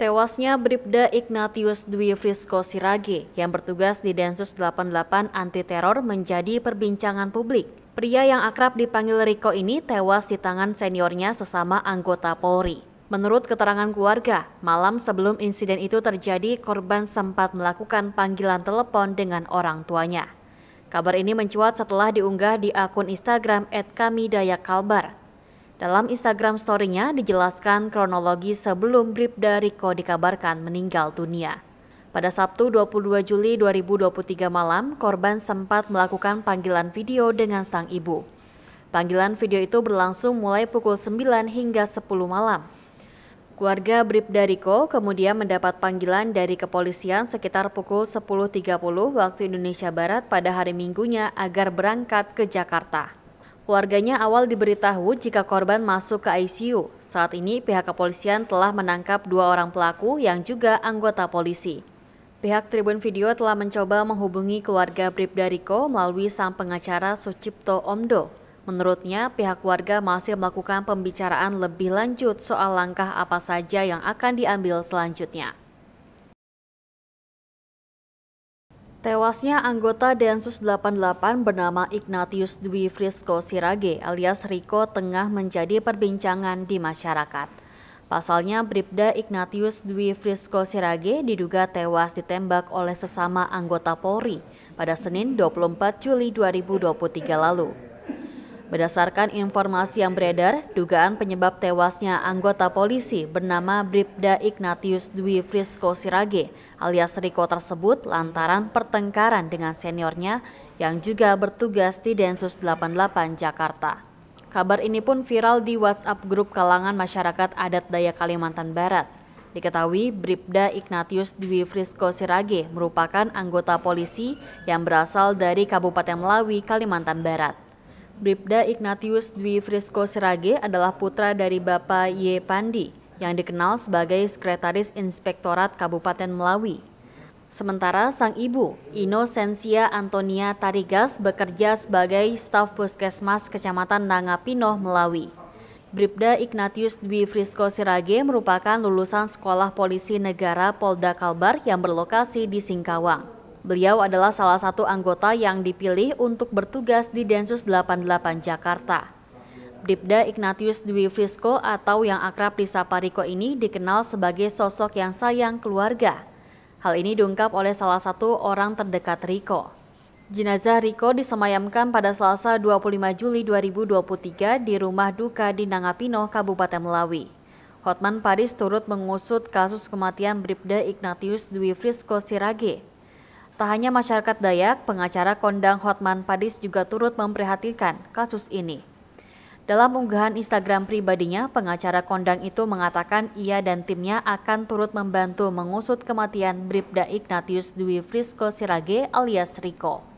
Tewasnya Bribda Ignatius Dwi Frisco Sirage yang bertugas di Densus 88 anti teror menjadi perbincangan publik. Pria yang akrab dipanggil Riko ini tewas di tangan seniornya sesama anggota Polri. Menurut keterangan keluarga, malam sebelum insiden itu terjadi, korban sempat melakukan panggilan telepon dengan orang tuanya. Kabar ini mencuat setelah diunggah di akun Instagram @kamidayakalbar. Dalam Instagram story-nya dijelaskan kronologi sebelum Bribda Riko dikabarkan meninggal dunia. Pada Sabtu 22 Juli 2023 malam, korban sempat melakukan panggilan video dengan sang ibu. Panggilan video itu berlangsung mulai pukul 9 hingga 10 malam. Keluarga Bribda Riko kemudian mendapat panggilan dari kepolisian sekitar pukul 10.30 waktu Indonesia Barat pada hari Minggunya agar berangkat ke Jakarta. Keluarganya awal diberitahu jika korban masuk ke ICU. Saat ini pihak kepolisian telah menangkap dua orang pelaku yang juga anggota polisi. Pihak Tribun Video telah mencoba menghubungi keluarga Bribda Riko melalui sang pengacara Sucipto Omdo. Menurutnya, pihak keluarga masih melakukan pembicaraan lebih lanjut soal langkah apa saja yang akan diambil selanjutnya. Tewasnya anggota Densus 88 bernama Ignatius Dwi Frisco Sirage alias Riko tengah menjadi perbincangan di masyarakat. Pasalnya, Bribda Ignatius Dwi Frisco Sirage diduga tewas ditembak oleh sesama anggota Polri pada Senin 24 Juli 2023 lalu. Berdasarkan informasi yang beredar, dugaan penyebab tewasnya anggota polisi bernama Bribda Ignatius Dwi Frisco Sirage alias Riko tersebut lantaran pertengkaran dengan seniornya yang juga bertugas di Densus 88 Jakarta. Kabar ini pun viral di WhatsApp grup kalangan masyarakat adat Daya Kalimantan Barat. Diketahui Bribda Ignatius Dwi Frisco Sirage merupakan anggota polisi yang berasal dari Kabupaten Melawi, Kalimantan Barat. Bribda Ignatius Dwi Frisco Sirage adalah putra dari Bapak Y. Pandi yang dikenal sebagai Sekretaris Inspektorat Kabupaten Melawi. Sementara sang ibu, Inosensia Antonia Tarigas, bekerja sebagai staf puskesmas Kecamatan Nangapino, Melawi. Bribda Ignatius Dwi Frisco Sirage merupakan lulusan Sekolah Polisi Negara Polda Kalbar yang berlokasi di Singkawang. Beliau adalah salah satu anggota yang dipilih untuk bertugas di Densus 88 Jakarta. Bribda Ignatius Dwi Frisco atau yang akrab di Sapariko ini dikenal sebagai sosok yang sayang keluarga. Hal ini diungkap oleh salah satu orang terdekat Riko. Jenazah Riko disemayamkan pada Selasa 25 Juli 2023 di rumah duka di Nangapino, Kabupaten Melawi. Hotman Paris turut mengusut kasus kematian Bribda Ignatius Dwi Frisco Sirage Tak hanya masyarakat Dayak, pengacara kondang Hotman Padis juga turut memprihatinkan kasus ini. Dalam unggahan Instagram pribadinya, pengacara kondang itu mengatakan ia dan timnya akan turut membantu mengusut kematian Bribda Ignatius Dwi Frisco Sirage alias Riko.